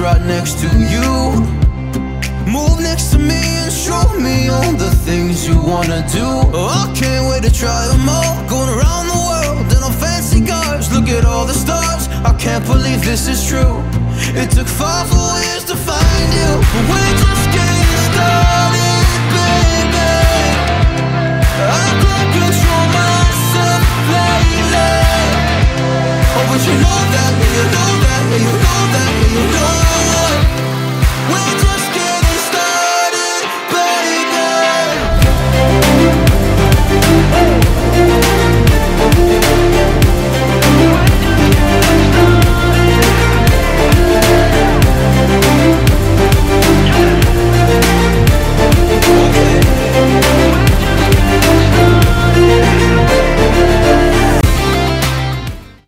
right next to you. Move next to me and show me all the things you wanna do. Oh, I can't wait to try them all. Going around the world in all fancy cars. Look at all the stars. I can't believe this is true. It took five whole years to find you. But we're just getting started, baby. I can't control myself lately Oh, but you know that, yeah, you know that, yeah, you know that, yeah, you know that